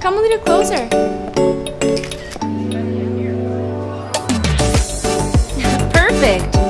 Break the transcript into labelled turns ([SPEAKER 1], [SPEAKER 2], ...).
[SPEAKER 1] Come a little closer. Perfect.